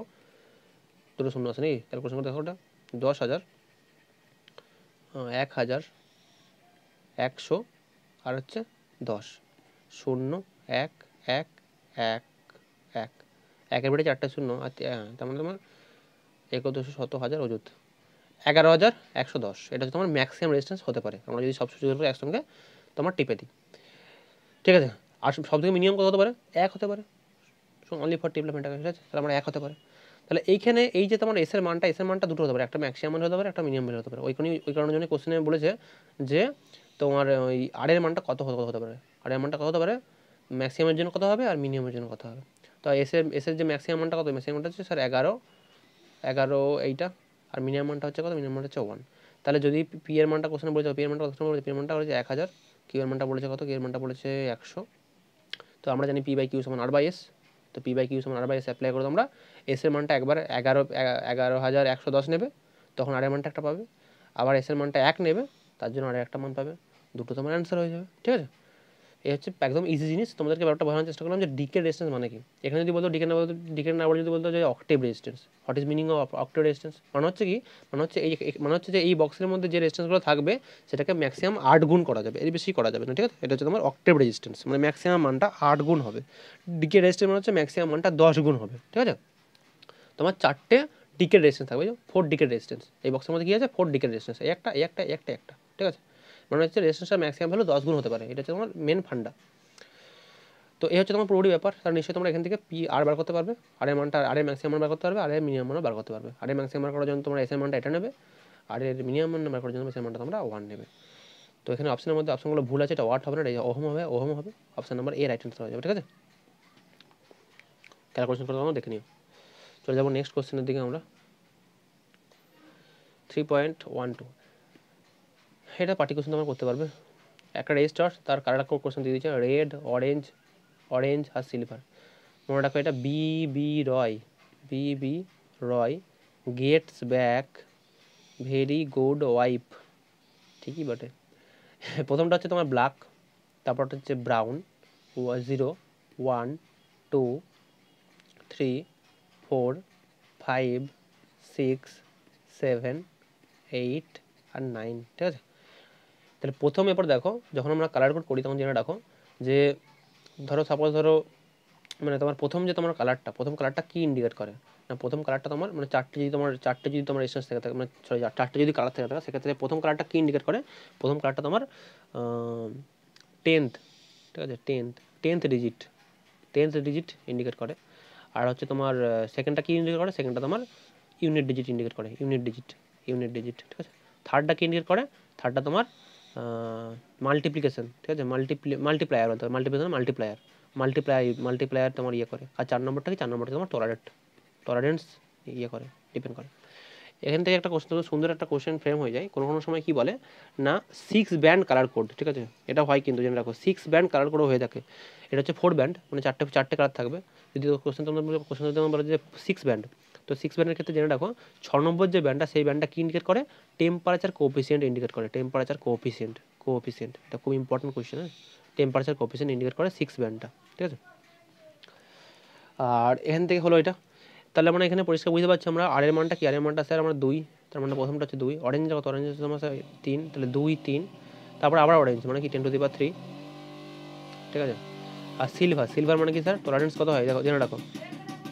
দুটো শূন্য আছে নাকি? ক্যালকুলেশন করে দেখো ওটা। দশ হাজার। এক হাজার। একশো। আর হচ্ছে দশ। শূন্য, এক এক এক এক। একের বেড়ে চারটে শূন্য। আর তার মানে তোমার একদশো শত হাজার অযুত। এগারো হাজার, একশো দশ। এটা হচ্ছে তোমার ম্যাক্সিমাম রেজিস্ট্যান্স হতে পারে। আমরা যদি সব সুযোগ একসঙ্গে তোমার টিপে দিই। ঠিক আছে? আর সব থেকে মিনিমাম কত হতে পারে? এক হতে পারে। অনলি ফর ডেভেলপমেন্ট ঠিক আছে? তাহলে আমার এক হতে পারে। তাহলে এইখানে এই যে তোমার এসের মানটা এসের মানটা দুটো হতে পারে। একটা ম্যাক্সিমাম হতে পারে, একটা মিনিমাম হতে পারে। ওই কারণে ওই কারণের জন্য কোশ্চেনে বলেছে যে তোমার ওই আরের মানটা কত কত হতে পারে? আরের মানটা কত হতে পারে? ম্যাক্সিমামের জন্য কত হবে আর মিনিমামের জন্য কত হবে? তো এসের এসের যে ম্যাক্সিমাম মানটা কত? ম্যাক্সিমাম মানটা হচ্ছে স্যার এগারো। এগারো এইটা। আর মিনিমাম মানটা হচ্ছে কত? মিনিমাম মানটা হচ্ছে ওয়ান তাহলে যদি পি এর মানটা কোশ্চেনে বলেছে পি এর মানটা কত? বলেছে পি এর মানটা বলেছে এক হাজার। কিউ এর মানটা বলেছে কত? কিউ এর মানটা বলেছে একশো। তো আমরা জানি পি বাই কিউ সমান আর বাই এস তো পি বাই কিউ সমান আর বাই এস অ্যাপ্লাই করে তোমরা এসের মানটা একবার এগারো এগারো হাজার একশো দশ নেবে, তখন আর মানটা একটা পাবে, আবার এসের মানটা এক নেবে, তার জন্য আর একটা মান পাবে, দুটো তোমার অ্যান্সার হয়ে যাবে, ঠিক আছে? এই হচ্ছে একদম ইজি জিনিস। তোমাদেরকে ব্যাপারটা বোঝানোর চেষ্টা করলাম যে ডিকে রেজিস্ট্যান্স মানে কি? এখানে যদি বলতো ডিকের না বলতো ডিকের না বলে যদি বলতো যে octave resistance what is meaning of octave resistance মানে হচ্ছে কি? মানে হচ্ছে এই মানে হচ্ছে যে এই বক্সের মধ্যে যে রেজিস্ট্যান্সগুলো থাকবে, সেটাকে ম্যাক্সিমাম আট গুণ করা যাবে। এর বেশি করা যাবে না, ঠিক আছে? এটা হচ্ছে তোমার অক্টেভ রেজিস্ট্যান্স মানে ম্যাক্সিমাম মানটা আট গুণ হবে। ডিকে রেজিস্ট্যান্স মানে হচ্ছে ম্যাক্সিমাম মানটা দশ গুণ হবে, ঠিক আছে? তোমার চারটে ডিকের রেজিস্ট্যান্স থাকবে ফোর ডিকের রেজিস্ট্যান্স এই বক্সের মধ্যে কী আছে? ফোর ডিকের রেজিস্ট্যান্স এই একটা এই একটা একটা একটা, ঠিক আছে? মানে হচ্ছে রেজিস্ট্যান্সের ম্যাক্সিমাম ভ্যালু দশ গুণ হতে পারে। এটা হচ্ছে তোমার মেন ফান্ডা তো এই হচ্ছে তোমার পুরোটি ব্যাপার। তার নিশ্চয়ই তোমরা এখান থেকে পি আর বার করতে পারবে। আর এর মানটা আর এর ম্যাক্সিমাম বার করতে পারবে আর এর মিনিমাম বার করতে পারবে। আর এর ম্যাক্সিমাম বার করার জন্য তোমরা এসের মানটা এটা নেবে। আর এর মিনিমাম মান বার করার জন্য এসের মানটা তোমরা ওয়ান নেবে। তো এখানে অপশনের মধ্যে অপশনগুলো ভুল আছে, এটা ওয়াট হবে না, এটা ওহম হবে ওহম হবে। Option number A right answer হয়ে যাবে, ঠিক আছে? ক্যালকুলেশন করে তোমরা দেখে নিও। চলে যাব নেক্সট কোশ্চেনের দিকে আমরা। থ্রি পয়েন্ট ওয়ান টু এটা পার্টি কোশ্চেন তোমরা করতে পারবে। একটা রেজিস্টার তার কালার কোড কোশ্চেন দিয়ে দিচ্ছে রেড অরেঞ্জ অরেঞ্জ আর সিলভার মনে রাখো এটা B B Roy B B Roy gets back very good wife ঠিকই বটে। প্রথমটা হচ্ছে তোমার ব্ল্যাক তারপরটা হচ্ছে brown zero one two three four five six seven eight আর নাইন ঠিক আছে? তাহলে প্রথম এরপর দেখো, যখন আমরা কালার কোড করি, তখন জেনে রাখো যে, ধরো সাপোজ ধরো মানে তোমার প্রথম যে তোমার কালারটা প্রথম কালারটা কী ইন্ডিকেট করে? না, প্রথম কালারটা তোমার মানে চারটে যদি তোমার, চারটে যদি তোমার এসেন্স থেকে থাকে মানে সরি চারটে যদি কালার থেকে থাকে, সেক্ষেত্রে প্রথম কালারটা কী ইন্ডিকেট করে? প্রথম কালারটা তোমার টেন্থ ঠিক আছে tenth tenth digit tenth digit indicate করে। আর হচ্ছে তোমার সেকেন্ডটা কী ইন্ডিকেট করে? সেকেন্ডটা তোমার ইউনিট ডিজিট ইন্ডিকেট করে ইউনিট ডিজিট ইউনিট ডিজিট ঠিক আছে? থার্ডটা কী ইন্ডিকেট করে? থার্ডটা তোমার মাল্টিপ্লিকেশন ঠিক আছে? মাল্টিপ্লি মাল্টিপ্লায়ার বলতে হবে মাল্টিপ্লিকেশন মাল্টিপ্লায়ার মাল্টিপ্লায়ার মাল্টিপ্লায়ার তোমার ইয়ে করে। আর চার নম্বরটা কি? চার নম্বরটা তোমার টলারেট টলারেন্স ইয়ে করে ডিপেন্ড করে। এখান থেকে একটা কোশ্চেন সুন্দর একটা কোশ্চেন ফ্রেম হয়ে যায়। কোনো কোনো সময় কি বলে? না সিক্স ব্যান্ড কালার কোড ঠিক আছে? এটা হয় কিন্তু, জেনে রাখো। সিক্স ব্যান্ড কালার কোডও হয়ে থাকে। এটা হচ্ছে ফোর ব্যান্ড মানে চারটে চারটে কালার থাকবে। যদি কোশ্চেন তোমরা কোশ্চেন তোমার বলে যে সিক্স ব্যান্ড তো সিক্স ব্যান্ডের ক্ষেত্রে জেনে রাখো, ছ নম্বর যে ব্যান্ডটা সেই ব্যান্ডটা কী ইন্ডিকেট করে? টেম্পারেচার কোপিসিয়েন্ট ইন্ডিকেট করে টেম্পারেচার কোপিসিয়েন্ট কোপিসিয়েন্ট এটা খুব ইম্পর্টেন্ট কোয়েশ্চেন হ্যাঁ? টেম্পারেচার কোপিসিয়েন্ট ইন্ডিকেট করে সিক্স ব্যান্ডটা ঠিক আছে? আর এখান থেকে হলো এটা, তাহলে আমরা এখানে পরিষ্কার বুঝতে পারছি আমরা আর এর মানটা কি? আর এর মানটা স্যার আমরা দুই, তার মানে প্রথমটা হচ্ছে দুই অরেঞ্জ কত অরেঞ্জ হচ্ছে তোমার তিন, তাহলে দুই, তিন, তারপর আবার অরেঞ্জ মানে কি ten to the power three ঠিক আছে? আর সিলভার সিলভার মানে কি স্যার টলারেন্স কত হয়? দেখো, জেনে রাখো।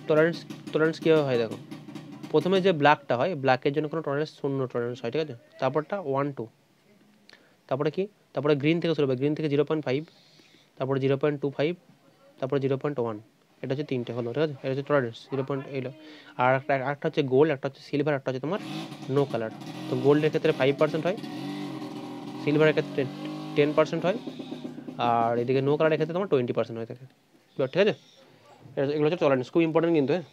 টলারেন্স টলারেন্স কীভাবে হয় দেখো? প্রথমে যে ব্ল্যাকটা হয় ব্ল্যাকের জন্য কোনো টলারেন্স শূন্য টলারেন্স হয়, ঠিক আছে? তারপরটা ওয়ান টু তারপরে কি? তারপরে গ্রিন থেকে শুরু হবে। গ্রিন থেকে জিরো পয়েন্ট ফাইভ তারপরে জিরো পয়েন্ট টু ফাইভ তারপরে জিরো পয়েন্ট ওয়ান এটা হচ্ছে তিনটে হলো, ঠিক আছে? এটা হচ্ছে টলারেন্স জিরো পয়েন্ট এইলো আর একটা একটা হচ্ছে গোল্ড একটা হচ্ছে সিলভার একটা হচ্ছে তোমার নো কালার তো গোল্ডের ক্ষেত্রে ফাইভ পার্সেন্ট হয় সিলভারের ক্ষেত্রে টেন পার্সেন্ট হয়, আর এদিকে নো কালারের ক্ষেত্রে তোমার টোয়েন্টি পার্সেন্ট হয়ে থাকে ঠিক আছে? এগুলো হচ্ছে টলারেন্স খুব ইম্পর্টেন্ট কিন্তু হ্যাঁ?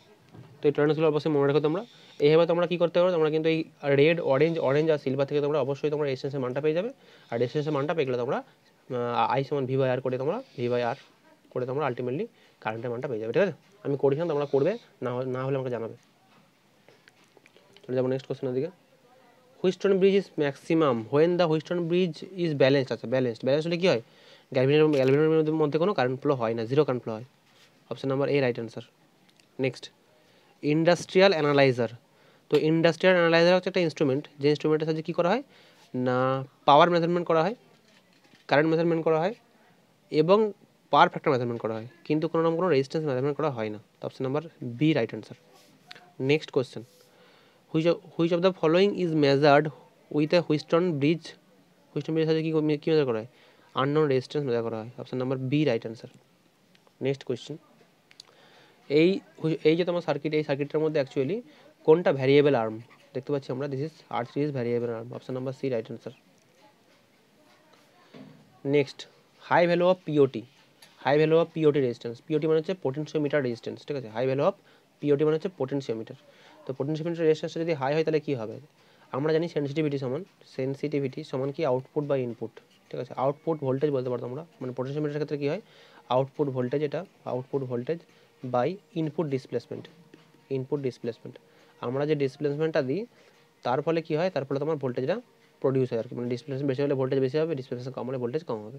তো এই টলারেন্সগুলো অবশ্যই মনে রাখো তোমরা। এইভাবে তোমরা কী করতে পারো? তোমরা কিন্তু এই রেড অরেঞ্জ অরেঞ্জ আর সিলভার থেকে তোমরা অবশ্যই তোমরা রেসিস্টেন্সের মানটা পেয়ে যাবে। আর রেসিস্টেন্সের মানটা পেয়ে গেলে তোমরা আই সমান ভি বাই আর করে তোমরা ভি বাই আর করে তোমরা আলটিমেটলি কারেন্টের মানটা পেয়ে যাবে, ঠিক আছে? আমি করেছিলাম তোমরা করবে, না হলে- না হলে আমাকে জানাবে। চলে যাব নেক্সট কোশ্চেনের দিকে। Wheatstone bridge is maximum when the Wheatstone bridge is balanced আচ্ছা ব্যালেন্সড ব্যালেন্স হলে কী হয়? গ্যালভিনের গ্যালভিনের মধ্যে কোনো কারেন্ট ফ্লো হয় না জিরো কারেন্ট ফ্লো হয়। Option number A right answer next industrial analyser তো ইন্ডাস্ট্রিয়াল অ্যানালাইজার হচ্ছে একটা ইনস্ট্রুমেন্ট যে ইনস্ট্রুমেন্টের সাহায্যে কী করা হয়? না পাওয়ার মেজারমেন্ট করা হয় কারেন্ট মেজারমেন্ট করা হয়, এবং পাওয়ার ফ্যাক্টর মেজারমেন্ট করা হয়। কিন্তু কোনো রকম কোনো রেজিস্ট্যান্স মেজারমেন্ট করা হয় না। Option number B right answer next question which which of the following is measured with a Wheatstone bridge Wheatstone ব্রিজের সাথে কী কী মেজার করা হয়? আননোন রেজিস্ট্যান্স মেজার করা হয়। Option number B right answer next question এই এই যে তোমার সার্কিট এই সার্কিটটার মধ্যে অ্যাকচুয়ালি কোনটা ভ্যারিয়েবল আর্ম দেখতে পাচ্ছি আমরা this is R three is variable arm option number C right answer next high value of POT high value of POT resistance POT মানে হচ্ছে পোটেনশিওমিটার রেজিস্ট্যান্স ঠিক আছে? হাই ভ্যালু অফ পিওটি মানে হচ্ছে পোটেনশিওমিটার তো পোটেনশিওমিটার রেজিস্ট্যান্সটা যদি হাই হয়, তাহলে কী হবে? আমরা জানি সেন্সিটিভিটি সমান সেন্সিটিভিটি সমান কি আউটপুট বা ইনপুট ঠিক আছে? আউটপুট ভোল্টেজ বলতে পারো আমরা মানে পোটেনশিওমিটারের ক্ষেত্রে কী হয়? আউটপুট ভোল্টেজ এটা output voltage by input displacement input displacement আমরা যে ডিসপ্লেসমেন্টটা দিই, তার ফলে কী হয়? তার ফলে তোমার ভোল্টেজটা প্রডিউস হয় আর কি। মানে ডিসপ্লেসমেন্ট বেশি হলে ভোল্টেজ বেশি হবে ডিসপ্লেসমেন্ট কম হলে ভোল্টেজ কম হবে।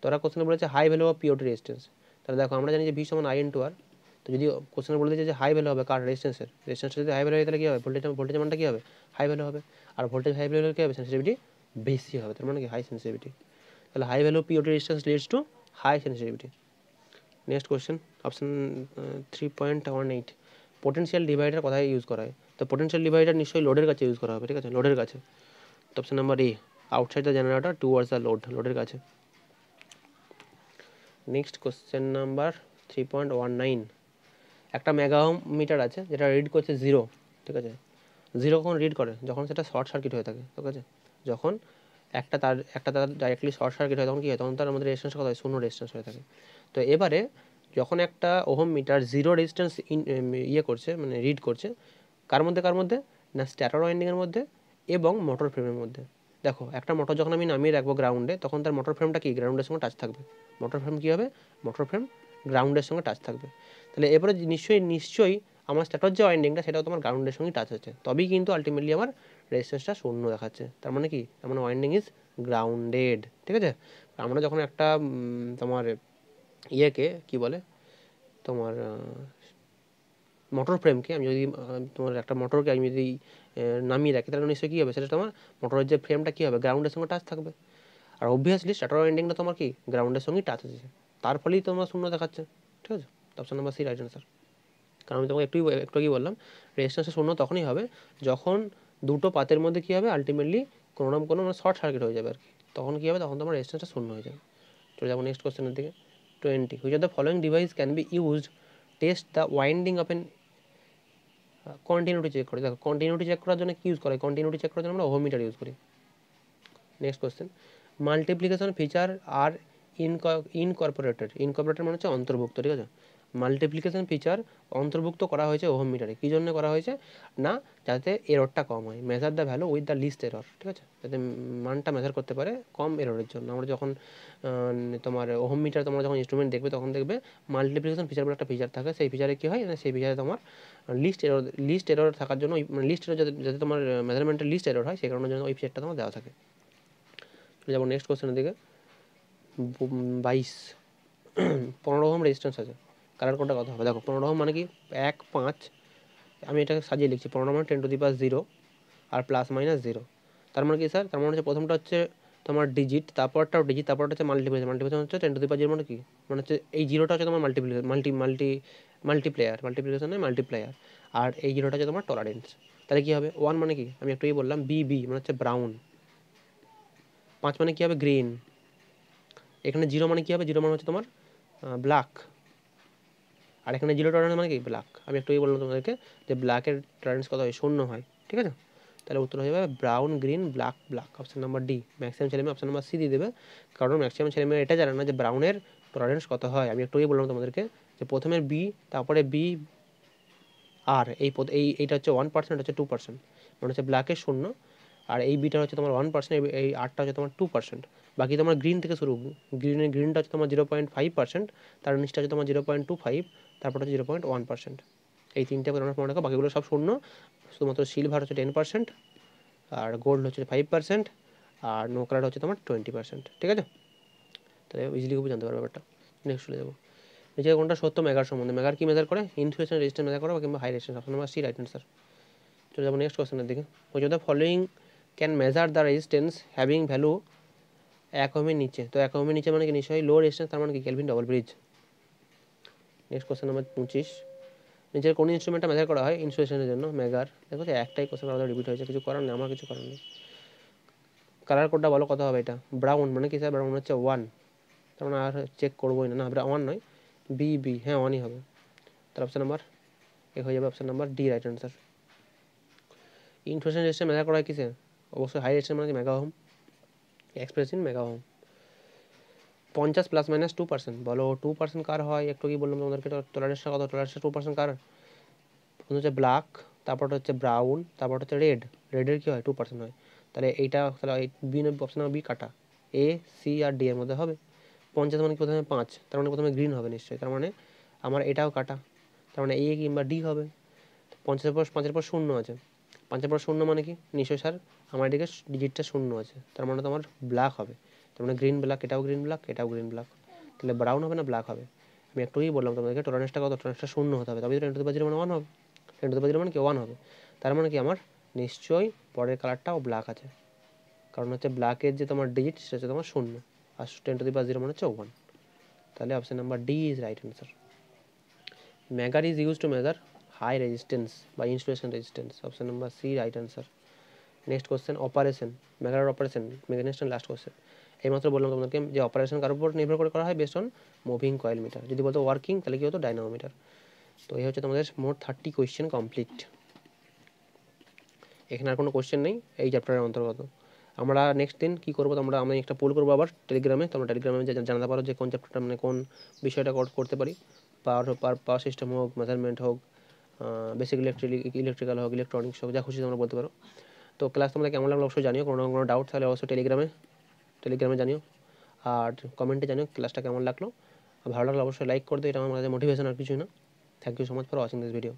তো ওরা কোশ্চেনে বলেছে high value of POT resistance তাহলে দেখো, আমরা জানি যে ভি সমান আই ইন্টু আর তো যদি কোশ্চেনে বলে দিয়েছে যে হাই ভ্যালু হবে কার? রেজিস্ট্যান্সের রেজিস্ট্যান্স যদি হাই ভ্যালু হয়, তাহলে কী হবে? ভোল্টেজ ভোল্টেজ মানটা কী হবে? হাই ভ্যালু হবে। আর ভোল্টেজ হাই ভ্যালু কী হবে? সেন্সিটিভিটি বেশি হবে। তার মানে কি? হাই সেন্সিটিভিটি তাহলে high value POT resistance leads to high sensitivity next question option three point one eight potential divider কোথায় ইউজ করা হয়? তো পোটেনশিয়াল ডিভাইডার নিশ্চয়ই লোডের কাছে ইউজ করা হবে, ঠিক আছে? লোডের কাছে। তো option number A outside the generator towards the load লোডের কাছে। Next question number three point one nine একটা মেগাওম মিটার আছে, যেটা রিড করছে জিরো ঠিক আছে? জিরো কখন রিড করে? যখন সেটা শর্ট সার্কিট হয়ে থাকে, ঠিক আছে? যখন একটা তার একটা তার ডাইরেক্টলি শর্ট সার্কিট হয়, তখন কী হয়? তখন তার মধ্যে রেজিস্ট্যান্স কত হয় শূন্য রেজিস্ট্যান্স হয়ে থাকে। তো এবারে যখন একটা ওহম মিটার জিরো রেজিস্ট্যান্স ইয়ে করছে মানে রিড করছে, কার মধ্যে কার মধ্যে? না স্ট্যাটার ওয়াইন্ডিংয়ের মধ্যে এবং মোটর ফ্রেমের মধ্যে। দেখো, একটা মোটর যখন আমি নামিয়ে রাখব গ্রাউন্ডে তখন তার মোটর ফ্রেমটা কি? গ্রাউন্ডের সঙ্গে টাচ থাকবে। মোটর ফ্রেম কী হবে? মোটর ফ্রেম গ্রাউন্ডের সঙ্গে টাচ থাকবে। তাহলে এবারে নিশ্চয়ই নিশ্চয়ই আমার স্ট্যাটার যে ওয়াইন্ডিংটা সেটাও তোমার গ্রাউন্ডের সঙ্গে টাচ হচ্ছে। তবেই কিন্তু আলটিমেটলি আমার রেজিস্ট্যান্সটা শূন্য দেখাচ্ছে। তার মানে কি? তার মানে ওয়াইন্ডিং ইজ গ্রাউন্ডেড ঠিক আছে? আমরা যখন একটা তোমার ইয়েকে, কি বলে? তোমার মোটর ফ্রেমকে আমি যদি তোমার একটা মোটরকে আমি যদি নামিয়ে রাখি, তাহলে নিশ্চয়ই কী হবে? সেটা তোমার মোটরের যে ফ্রেমটা কী হবে? গ্রাউন্ডের সঙ্গে টাচ থাকবে। আর অবভিয়াসলি স্টার্টার ওয়াইন্ডিংটা তোমার কি? গ্রাউন্ডের সঙ্গেই টাচ হচ্ছে। তার ফলেই তোমার শূন্য দেখাচ্ছে। ঠিক আছে? Option number C right answer কারণ আমি তোমাকে একটু একটু কি বললাম রেজিস্ট্যান্সটা শূন্য তখনই হবে যখন দুটো পাতের মধ্যে কী হবে? আলটিমেটলি কোনো না কোনো মানে শর্ট সার্কিট হয়ে যাবে আর কি। তখন কী হবে? তখন তোমার রেজিস্ট্যান্সটা শূন্য হয়ে যাবে। চলে যাব নেক্সট কোশ্চেনের দিকে। Twenty which of the following device can be used, test the winding of an continuity check করে। দেখো কন্টিনিউটি চেক করার জন্য কি ইউজ করে কন্টিনিউটি চেক করার জন্য আমরা ওহমিটার ইউজ করি। Next question multiplication factor are incorporated incorporated মানে হচ্ছে অন্তর্ভুক্ত, ঠিক আছে? মাল্টিপ্লিকেশন ফিচার অন্তর্ভুক্ত করা হয়েছে ওহম মিটারে কী জন্য করা হয়েছে? না, যাতে এররটা কম হয়। Measure the value with the least error ঠিক আছে? যাতে মানটা মেজার করতে পারে কম এররের জন্য। আমরা যখন তোমার ওহম মিটার তোমরা যখন ইনস্ট্রুমেন্ট দেখবে, তখন দেখবে মাল্টিপ্লিকেশন ফিচার বলে একটা ফিচার থাকে। সেই ফিচারে কী হয়? না সেই ফিচারে তোমার লিস্ট এরর লিস্ট এরর থাকার জন্য মানে লিস্ট এরর যাতে যাতে তোমার মেজারমেন্টের লিস্ট এরর হয়, সেই কারণের জন্য ওই ফিচারটা তোমার দেওয়া থাকে। চলে যাব নেক্সট কোশ্চেনের দিকে। বাইশ, পনেরো ওহম রেজিস্ট্যান্স আছে। কালার কোডটা কত হবে? দেখো, পনেরো মানে কি? এক, পাঁচ, আমি এটাকে সাজিয়ে লিখছি। পনেরো মানে ten to the power zero R plus minus zero. তার মানে কি স্যার? তার মানে হচ্ছে প্রথমটা হচ্ছে তোমার ডিজিট তারপরটাও ডিজিট তারপরটা হচ্ছে মাল্টিপ্লিকেশন মাল্টিপ্লিকেশন হচ্ছে ten to the power zero মানে কি? মানে হচ্ছে এই জিরোটা হচ্ছে তোমার multiplication multi multi multiplier multiplication multiplier আর এই জিরোটা হচ্ছে তোমার টলারেন্স তাহলে কী হবে? ওয়ান মানে কি? আমি একটুই বললাম বি বি মানে হচ্ছে ব্রাউন পাঁচ মানে কী হবে? গ্রিন এখানে জিরো মানে কী হবে? জিরো মানে হচ্ছে তোমার ব্ল্যাক আর এখানে জিরো টলারেন্স মানে কি? ব্ল্যাক আমি একটুই বললাম তোমাদেরকে যে ব্ল্যাকের টলারেন্স কত হয়? শূন্য হয়, ঠিক আছে? তাহলে উত্তর হয়ে যাবে brown green black black option number D maximum ছেলেমেয়ে অপশান নাম্বার সি দিয়ে দেবে। কারণ ম্যাক্সিমাম ছেলেমেয়ে এটা জানে না যে ব্রাউনের টলারেন্স কত হয়। আমি একটুই বললাম তোমাদেরকে যে প্রথমে বি তারপরে বি আর এই এই এইটা হচ্ছে ওয়ান পার্সেন্ট হচ্ছে টু পার্সেন্ট মানে হচ্ছে ব্ল্যাকের শূন্য। আর এই বিটা হচ্ছে তোমার ওয়ান পার্সেন্ট এই আটটা হচ্ছে তোমার টু পার্সেন্ট বাকি তোমার গ্রিন থেকে শুরু গ্রিনের গ্রিনটা হচ্ছে তোমার জিরো পয়েন্ট ফাইভ পার্সেন্ট তার নিচটা হচ্ছে তোমার জিরো পয়েন্ট টু ফাইভ তারপর হচ্ছে জিরো পয়েন্ট ওয়ান পার্সেন্ট এই তিনটে পরিমাণ মনে রাখো বাকিগুলো সব শূন্য। শুধুমাত্র সিলভার হচ্ছে টেন পার্সেন্ট আর গোল্ড হচ্ছে ফাইভ পার্সেন্ট আর নো কালার হচ্ছে তোমার টোয়েন্টি পার্সেন্ট ঠিক আছে? তাহলে ইজিলি খুবই জানতে পারবে ব্যাপারটা। নেক্সট চলে যাব। নিচে কোনটা সত্য, মেগার সম্বন্ধে? মেগার কি মেজার করে? ইনফ্লুয়েশন রেজিস্ট্যান্স মেজার করে কিংবা high resistance option number C right answer চলে যাব নেক্সট কোশ্চেনের দিকে। ওই the following can measure the resistance having value এক ওহমের নিচে। তো এক ওহমের নিচে মানে কি? নিশ্চয়ই লো রেজিস্ট্যান্স তার মানে কি? Kelvin double bridge next question number পঁচিশ। নিচের কোন ইনস্ট্রুমেন্টটা মেজার করা হয়? ইনসুলেশনের জন্য মেগার দেখো একটাই কোশ্চেন আমাদের রিপিট হয়েছে। কিছু করার নেই, আমার কিছু করার নেই। কালার কোডটা বলো, কত হবে এটা? ব্রাউন মানে কি স্যার ব্রাউন হচ্ছে ওয়ান তার মানে আর চেক করবোই না। না ওয়ান নয়। বি বি হ্যাঁ ওয়ানই হবে। তার অপশান নাম্বার এ হয়ে যাবে option number D right answer insulation resistor measure করা হয় কিসে? অবশ্যই হাই রেজিস্টার মানে mega ohm express in mega ohm পঞ্চাশ প্লাস মাইনাস টু পার্সেন্ট বলো টু পার্সেন্ট কার হয়? একটু কি বললাম তোমাদেরকে? টলারেন্সটা কত? টলারেন্সটা টু পার্সেন্ট কার? প্রথম হচ্ছে ব্ল্যাক তারপরটা হচ্ছে ব্রাউন তারপরটা হচ্ছে রেড রেডের কী হয়? টু পার্সেন্ট হয়। তাহলে এইটা, তাহলে বি অপশন বি কাটা। এ সি আর ডি এর মধ্যে হবে। পঞ্চাশ মানে প্রথমে পাঁচ? তার মানে প্রথমে গ্রিন হবে নিশ্চয়ই। তার মানে আমার এটাও কাটা। তার মানে এ কিংবা ডি হবে। পঞ্চাশের পর, পাঁচের পর শূন্য আছে। পাঁচের পর শূন্য মানে কি? নিশ্চয়ই স্যার। আমার এদিকে ডিজিটটা শূন্য আছে। তার মানে তো আমার ব্ল্যাক হবে। তার মানে গ্রিন ব্ল্যাক এটাও গ্রিন ব্ল্যাক এটাও গ্রিন ব্ল্যাক তাহলে ব্রাউন হবে না ব্ল্যাক হবে? আমি একটুই বললাম তোমাদেরকে টলারেন্সটা কত? টলারেন্সটা শূন্য হতে হবে। তবে টেন টু দ্য মানে ওয়ান হবে। টেন টু দ্য মানে কি? ওয়ান হবে। তার মানে কি? আমার নিশ্চয়ই পরের কালারটাও ব্ল্যাক আছে। কারণ হচ্ছে ব্ল্যাকের যে তোমার ডিজিট সেটা হচ্ছে তোমার শূন্য। আর ten to the power zero মানে হচ্ছে ওয়ান তাহলে option number D is right answer megger is use to measure high resistance বা installation resistance option number C right answer next question operation megger operation next last question এইমাত্র বললাম তোমাদেরকে যে অপারেশন কার উপর নির্ভর করে করা হয় based on moving coil meter যদি বলতো ওয়ার্কিং তাহলে কি হতো? ডাইনামোমিটার তো এই হচ্ছে তোমাদের মোট থার্টি কোয়েশ্চেন কমপ্লিট এখানে আর কোনো কোয়েশ্চেন নেই, এই চ্যাপ্টারের অন্তর্গত। আমরা নেক্সট দিন কী করব? তোমরা, আমি একটা পোল করব আবার টেলিগ্রামে তোমরা টেলিগ্রামে জানাতে পারো যে কোন চ্যাপ্টারটা মানে কোন বিষয়টা করতে পারি। পাওয়ার পাওয়ার সিস্টেম হোক মেজারমেন্ট হোক বেসিক ইলেকট্রিক ইলেকট্রিক্যাল হোক ইলেকট্রনিক্স হোক, যা খুশি তোমরা বলতে পারো। তো ক্লাস তোমরা কেমন লাগল? অবশ্যই জানিও। কোনো কোনো ডাউট তাহলে অবশ্যই টেলিগ্রামে টেলিগ্রামে জানিও। আর কমেন্টে জানিও ক্লাসটা কেমন লাগল। ভালো লাগলে অবশ্যই লাইক করে দিও। এটা আমার কাছে মোটিভেশন আর কিছুই না। Thank you so much for watching this video